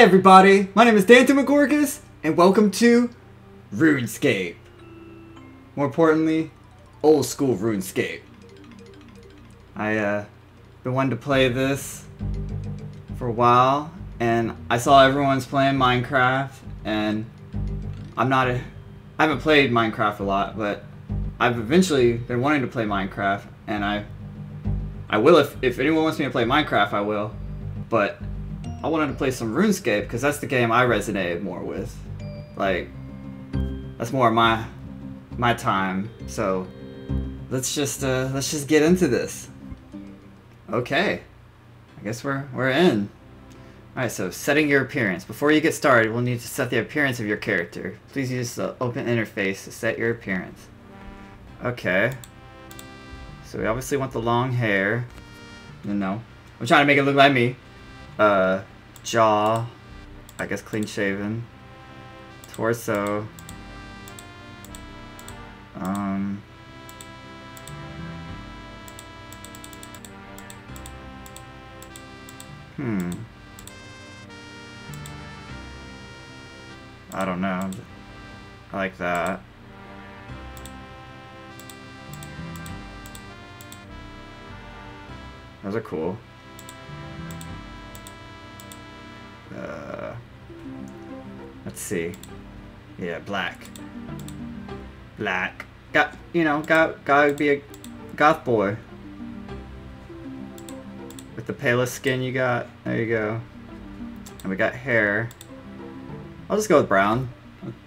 Everybody, my name is Dan Demogorgus, and welcome to RuneScape. More importantly, old school RuneScape. I uh been wanting to play this for a while, and I saw everyone's playing Minecraft, and I'm not a I haven't played Minecraft a lot, but I've eventually been wanting to play Minecraft, and I I will if if anyone wants me to play Minecraft, I will. But I wanted to play some RuneScape because that's the game I resonated more with. Like, that's more my my time. So let's just uh, let's just get into this. Okay, I guess we're we're in. All right, so setting your appearance. Before you get started, we'll need to set the appearance of your character. Please use the open interface to set your appearance. Okay. So we obviously want the long hair. No, no. I'm trying to make it look like me. Uh, jaw. I guess clean shaven. Torso. Um. Hmm. I don't know. I like that. Those are cool. Uh, let's see. Yeah, black. Black. Got, you know, got, gotta be a goth boy. With the palest skin you got. There you go. And we got hair. I'll just go with brown.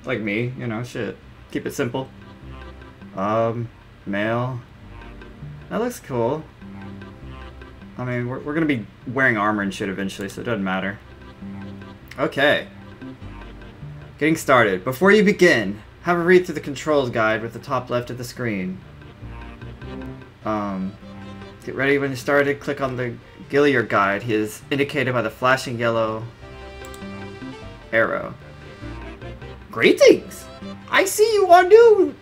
Like me, you know, shit. Keep it simple. Um, male. That looks cool. I mean, we're, we're gonna be wearing armor and shit eventually, so it doesn't matter. Okay. Getting started. Before you begin, have a read through the controls guide with the top left of the screen. Um, get ready when you started, click on the Gielinor guide. He is indicated by the flashing yellow arrow. Greetings! I see you are new,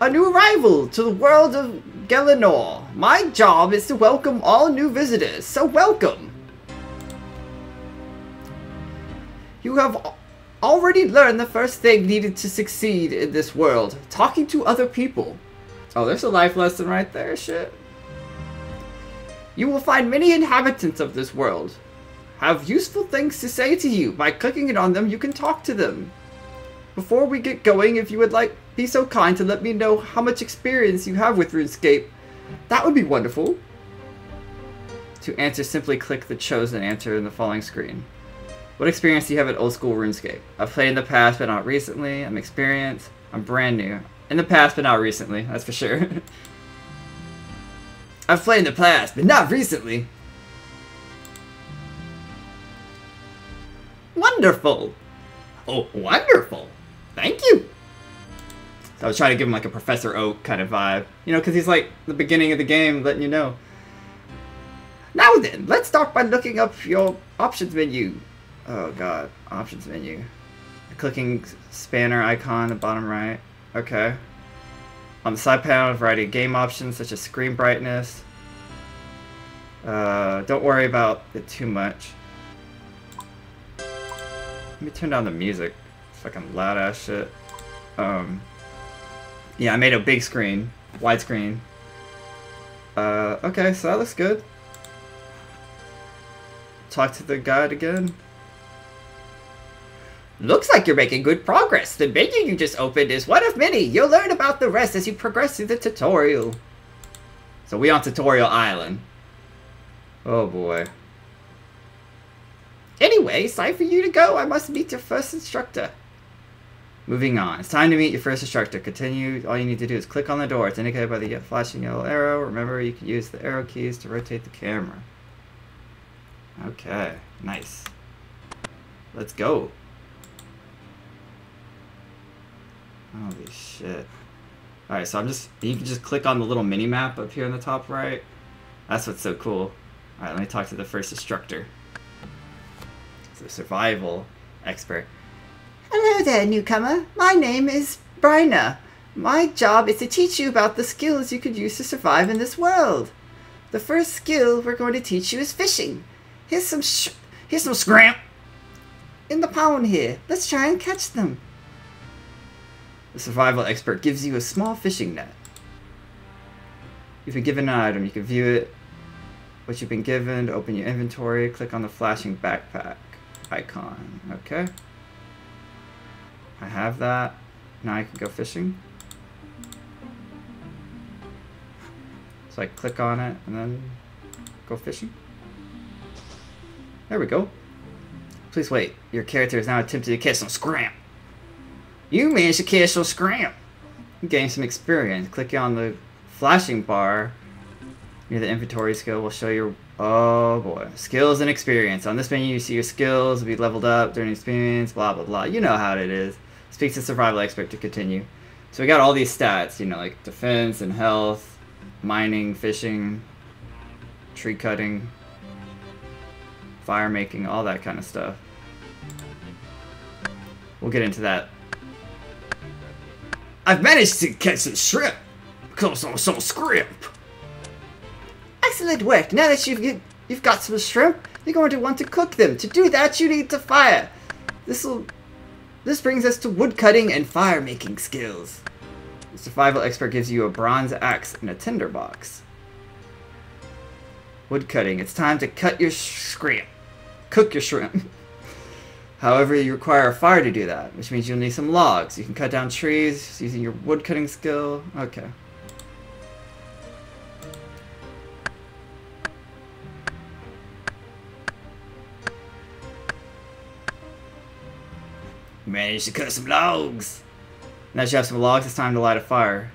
a new arrival to the world of Gielinor. My job is to welcome all new visitors, so welcome! You have already learned the first thing needed to succeed in this world. Talking to other people. Oh, there's a life lesson right there, shit. You will find many inhabitants of this world. Have useful things to say to you. By clicking it on them, you can talk to them. Before we get going, if you would like, be so kind to let me know how much experience you have with RuneScape. That would be wonderful. To answer, simply click the chosen answer in the following screen. What experience do you have at old school RuneScape? I've played in the past, but not recently. I'm experienced. I'm brand new. In the past, but not recently. That's for sure. I've played in the past, but not recently. Wonderful. Oh, wonderful. Thank you. So I was trying to give him like a Professor Oak kind of vibe. You know, because he's like the beginning of the game, letting you know. Now then, let's start by looking up your options menu. Oh god, options menu. Clicking spanner icon at the bottom right. Okay. On the side panel, a variety of game options such as screen brightness. Uh, don't worry about it too much. Let me turn down the music. Fucking loud ass shit. Um, yeah, I made a big screen, widescreen. Uh, okay, so that looks good. Talk to the guide again. Looks like you're making good progress. The menu you just opened is one of many. You'll learn about the rest as you progress through the tutorial. So we on Tutorial Island. Oh boy. Anyway, it's time for you to go. I must meet your first instructor. Moving on. It's time to meet your first instructor. Continue. All you need to do is click on the door. It's indicated by the flashing yellow arrow. Remember, you can use the arrow keys to rotate the camera. Okay. Nice. Let's go. Holy shit. Alright, so I'm just, you can just click on the little mini map up here in the top right. That's what's so cool. Alright, let me talk to the first instructor. A survival expert. Hello there, newcomer. My name is Brynna. My job is to teach you about the skills you could use to survive in this world. The first skill we're going to teach you is fishing. Here's some here's some scram in the pond here. Let's try and catch them. The survival expert gives you a small fishing net. You've been given an item. You can view it, what you've been given, open your inventory, click on the flashing backpack icon. Okay. I have that. Now I can go fishing. So I click on it and then go fishing. There we go. Please wait. Your character is now attempting to catch some scram. You managed to catch some scram. Gain some experience. Clicking on the flashing bar near the inventory skill will show your oh boy skills and experience. On this menu, you see your skills will be leveled up during experience. Blah blah blah. You know how it is. Speaks to survival expert to continue. So we got all these stats. You know, like defense and health, mining, fishing, tree cutting, fire making, all that kind of stuff. We'll get into that I've managed to catch some shrimp. Close on some shrimp. Excellent work. Now that you've you've got some shrimp, you're going to want to cook them. To do that, you need to fire. This will this brings us to woodcutting and fire making skills. The survival expert gives you a bronze axe and a tinderbox. Woodcutting. It's time to cut your shrimp. Cook your shrimp. However, you require a fire to do that, which means you'll need some logs. You can cut down trees using your woodcutting skill. Okay. Managed to cut some logs. Now that you have some logs, it's time to light a fire.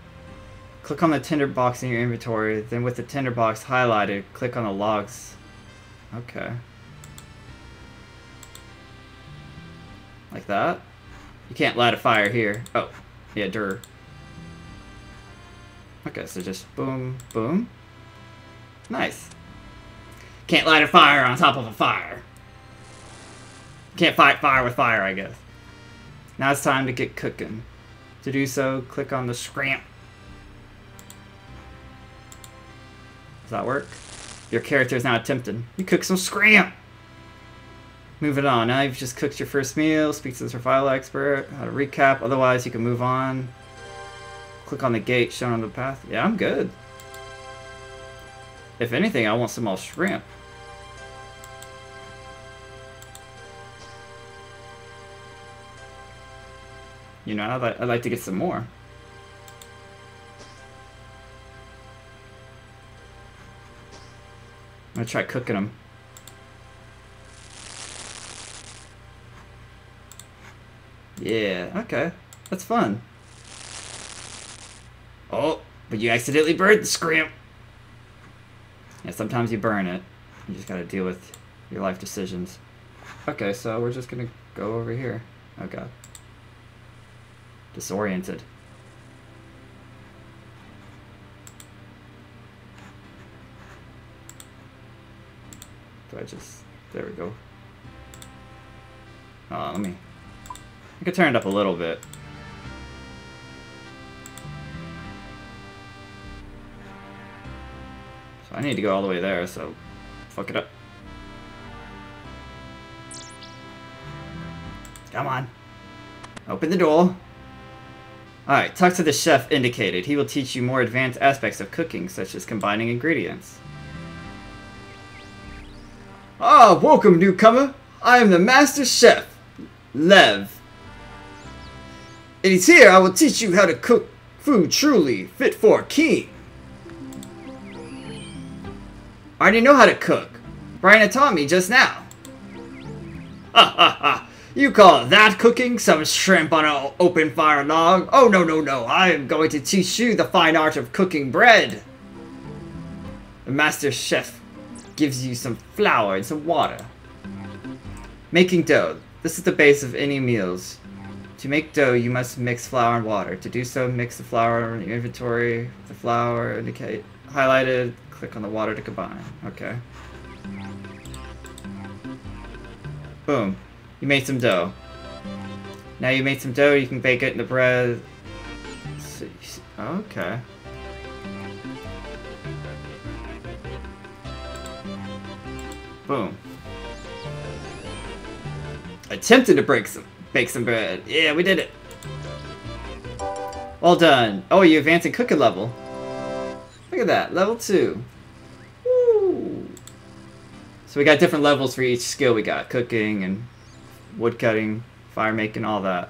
Click on the tinderbox in your inventory, then with the tinderbox highlighted, click on the logs. Okay. Like that. You can't light a fire here. Oh, yeah, dur. Okay, so just boom, boom. Nice. Can't light a fire on top of a fire. Can't fight fire with fire, I guess. Now it's time to get cooking. To do so, click on the scramp. Does that work? Your character is now attempting. You cook some scramp! Moving on. Now you've just cooked your first meal. Speak to the survival expert. How to recap. Otherwise, you can move on. Click on the gate shown on the path. Yeah, I'm good. If anything, I want some more shrimp. You know, I'd like, I'd like to get some more. I'm gonna try cooking them. Yeah, okay. That's fun. Oh, but you accidentally burned the scrimp. Yeah, sometimes you burn it. You just gotta deal with your life decisions. Okay, so we're just gonna go over here. Oh god. Disoriented. Do I just... There we go. Oh, let me I could turn it up a little bit. So I need to go all the way there, so fuck it up. Come on. Open the door. Alright, talk to the chef indicated. He will teach you more advanced aspects of cooking, such as combining ingredients. Ah, welcome newcomer. I am the master chef, Lev. It is here I will teach you how to cook food truly fit for a king. I already know how to cook. Brynna taught me just now. Ha ha ha. You call that cooking? Some shrimp on an open fire log? Oh no no no, I am going to teach you the fine art of cooking bread. The master chef gives you some flour and some water. Making dough. This is the base of any meals. To make dough, you must mix flour and water. To do so, mix the flour in your inventory. The flour indicate highlighted. Click on the water to combine. Okay. Boom. You made some dough. Now you made some dough, you can bake it in the bread. Okay. Boom. Attempted to break some, bake some bread. Yeah, we did it. Well done. Oh, you advanced in cooking level. Look at that, level two. Woo. So we got different levels for each skill. We got cooking and wood cutting, fire making, all that.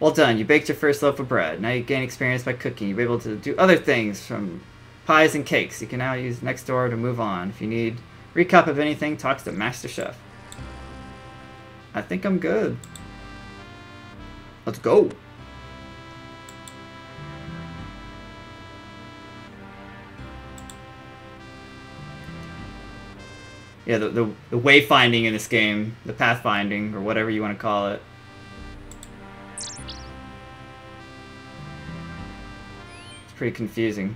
Well done, you baked your first loaf of bread. Now you gain experience by cooking. You'll be able to do other things from pies and cakes. You can now use next door to move on. If you need recap of anything, talk to the master chef. I think I'm good. Let's go. Yeah, the, the, the wayfinding in this game, the pathfinding, or whatever you want to call it. It's pretty confusing.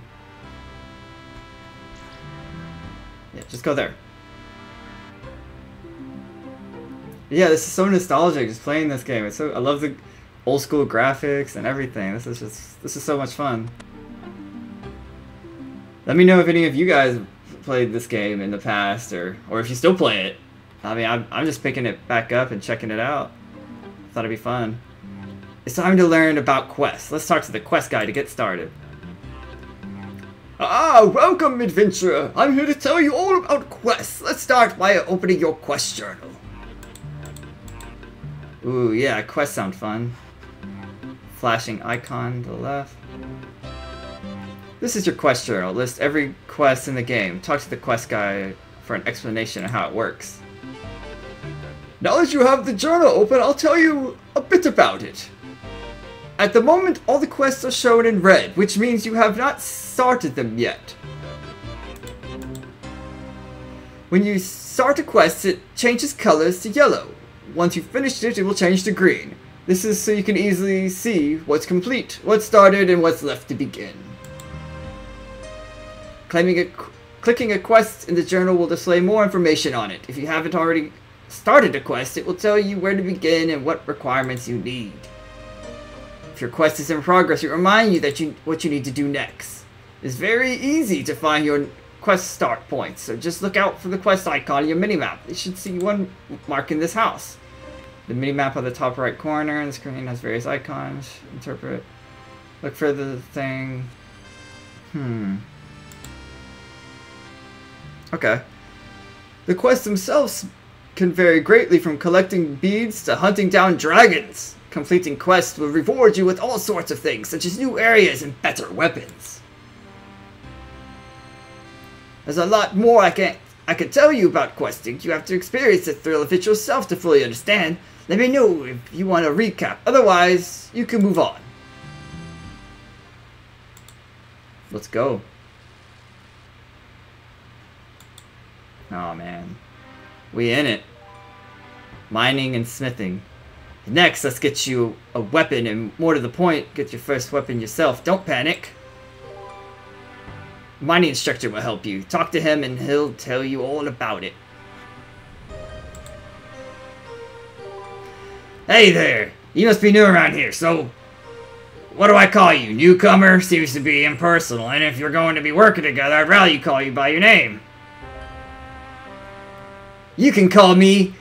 Yeah, just go there. Yeah, this is so nostalgic just playing this game. It's so I love the old school graphics and everything. This is just this is so much fun. Let me know if any of you guys played this game in the past or or if you still play it. I mean, I'm I'm just picking it back up and checking it out. Thought it'd be fun. It's time to learn about quests. Let's talk to the quest guy to get started. Ah, welcome, adventurer. I'm here to tell you all about quests. Let's start by opening your quest journal. Ooh, yeah, quests sound fun. Flashing icon to the left. This is your quest journal. List every quest in the game. Talk to the quest guy for an explanation of how it works. Now that you have the journal open, I'll tell you a bit about it. At the moment, all the quests are shown in red, which means you have not started them yet. When you start a quest, it changes colors to yellow. Once you've finished it, it will change to green. This is so you can easily see what's complete, what's started, and what's left to begin. A, clicking a quest in the journal will display more information on it. If you haven't already started a quest, it will tell you where to begin and what requirements you need. If your quest is in progress, it will remind you that you what you need to do next. It's very easy to find your quest start points, so just look out for the quest icon on your minimap. You should see one mark in this house. The minimap on the top right corner and the screen has various icons. Interpret. Look for the thing. Hmm. Okay. The quests themselves can vary greatly from collecting beads to hunting down dragons. Completing quests will reward you with all sorts of things, such as new areas and better weapons. There's a lot more I can I can tell you about questing. You have to experience the thrill of it yourself to fully understand. Let me know if you want a recap. Otherwise, you can move on. Let's go. Oh man. We in it. Mining and smithing. Next, let's get you a weapon, and more to the point, get your first weapon yourself. Don't panic. Mining instructor will help you. Talk to him and he'll tell you all about it. Hey there! You must be new around here, so... What do I call you? Newcomer? Seems to be impersonal, and if you're going to be working together, I'd rather you call you by your name. You can call me...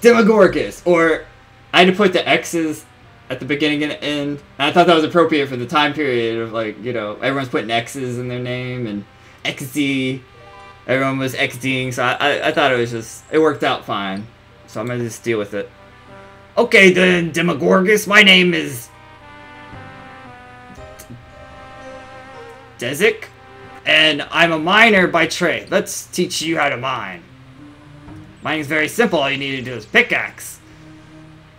Demogorgus, or I had to put the X's at the beginning and end. And I thought that was appropriate for the time period of like, you know, everyone's putting X's in their name and XZ. Everyone was XDing, so I, I, I thought it was just, it worked out fine. So I'm gonna just deal with it. Okay then, Demogorgus, my name is... Dezzick, and I'm a miner by trade. Let's teach you how to mine. Mining's very simple, all you need to do is pickaxe.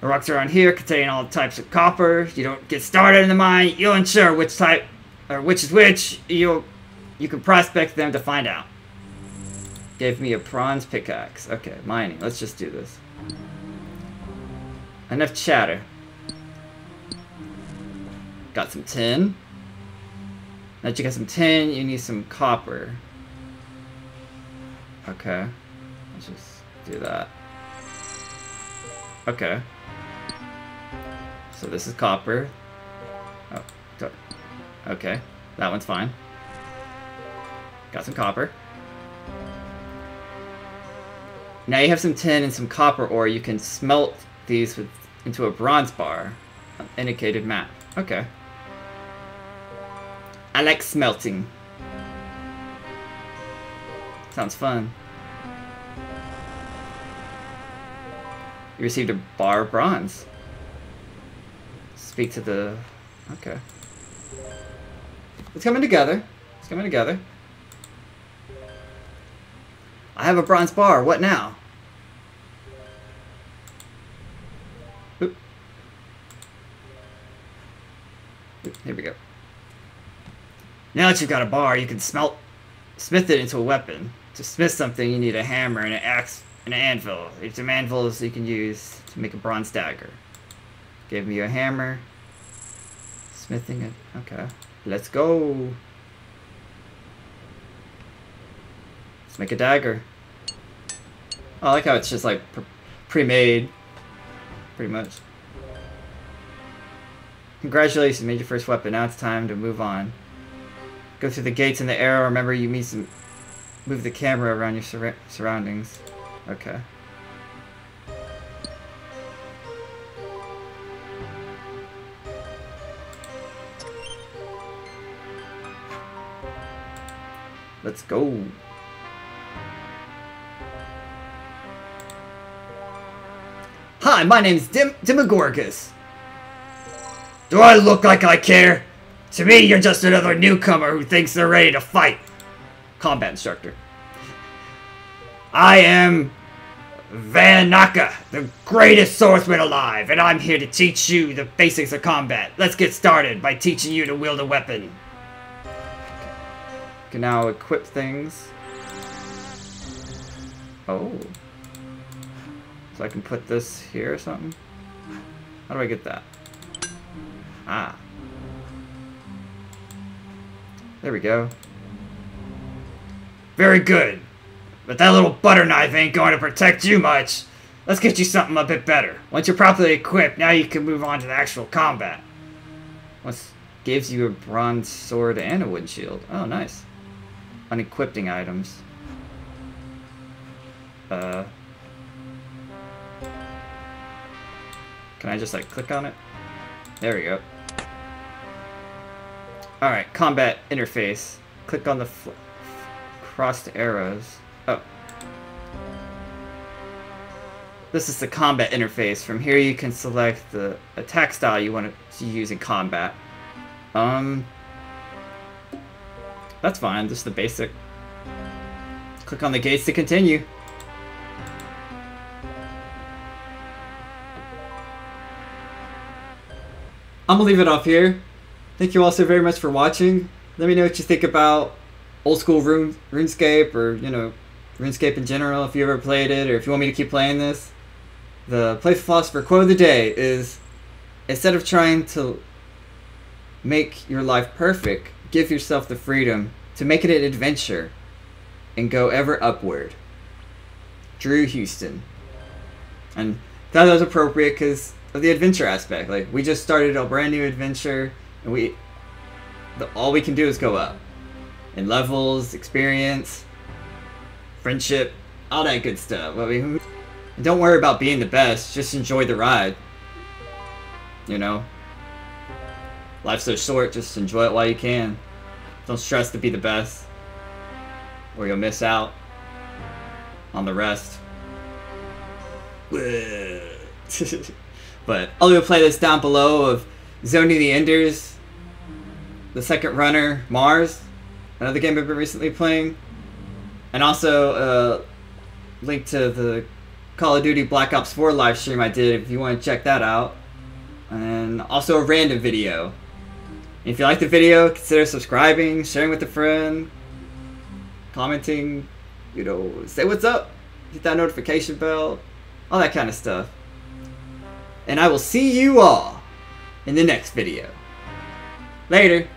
The rocks around here contain all types of copper. You don't get started in the mine, you'll ensure which type, or which is which, you'll, you can prospect them to find out. Gave me a bronze pickaxe. Okay, mining. Let's just do this. Enough chatter. Got some tin. Now that you got some tin, you need some copper. Okay. Let's just do that. Okay. So this is copper. Oh, okay. That one's fine. Got some copper. Now you have some tin and some copper ore. You can smelt these with, into a bronze bar. Indicated map. Okay. I like smelting. Sounds fun. You received a bar of bronze. Speak to the... Okay. It's coming together. It's coming together. I have a bronze bar. What now? Here we go. Now that you've got a bar, you can smelt, smith it into a weapon. To smith something, you need a hammer and an axe and an anvil. These some anvils you can use to make a bronze dagger. Give me a hammer. Smithing it. Okay. Let's go. Let's make a dagger. I like how it's just like pre-made, pretty much. Congratulations, you made your first weapon. Now it's time to move on. Go through the gates in the arrow. Remember, you need to move the camera around your sur surroundings. Okay. Let's go. Hi, my name's Dim. Do I look like I care? To me, you're just another newcomer who thinks they're ready to fight. Combat instructor. I am Vannaka, the greatest swordsman alive, and I'm here to teach you the basics of combat. Let's get started by teaching you to wield a weapon. Can now equip things. Oh. So I can put this here or something? How do I get that? Ah. There we go. Very good. But that little butter knife ain't going to protect you much. Let's get you something a bit better. Once you're properly equipped, now you can move on to the actual combat. What gives you a bronze sword and a wood shield? Oh, nice. Unequipping items. Uh, Can I just like click on it? There we go. Alright, combat interface. Click on the crossed arrows. Oh. This is the combat interface. From here you can select the attack style you want to use in combat. Um, That's fine, just the basic. Click on the gates to continue. I'm gonna leave it off here. Thank you all so very much for watching. Let me know what you think about old school Rune, RuneScape or, you know, RuneScape in general, if you ever played it or if you want me to keep playing this. The Playful Philosopher quote of the day is instead of trying to make your life perfect, give yourself the freedom to make it an adventure and go ever upward. Drew Houston. And that was appropriate because of the adventure aspect. Like we just started a brand new adventure, and we the, all we can do is go up in levels, experience, friendship, all that good stuff. I mean, don't worry about being the best. Just enjoy the ride. You know, life's so short. Just enjoy it while you can. Don't stress to be the best, or you'll miss out on the rest. But I'll leave a playlist down below of Zone of the Enders, the second runner, Mars, another game I've been recently playing, and also a link to the Call of Duty Black Ops 4 live stream I did if you want to check that out. And also a random video. If you like the video, consider subscribing, sharing with a friend, commenting, you know, say what's up, hit that notification bell, all that kind of stuff and I will see you all in the next video. Later.